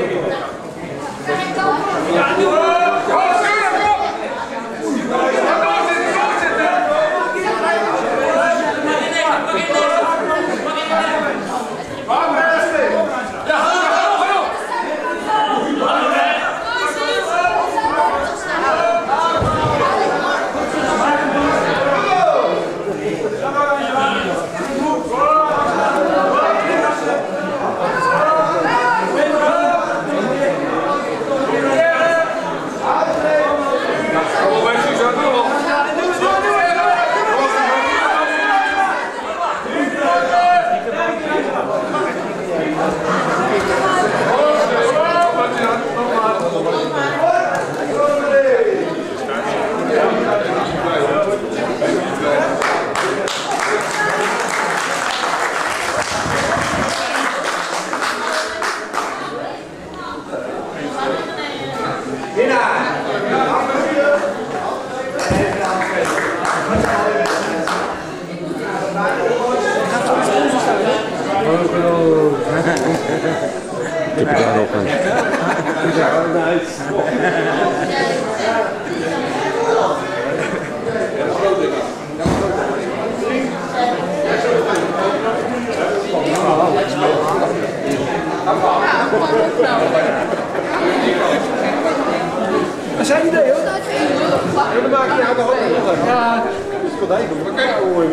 あ。Dat is zijn idee hoor. Dan maak je de. Ja, dat is wel. Maar kijk, hoor.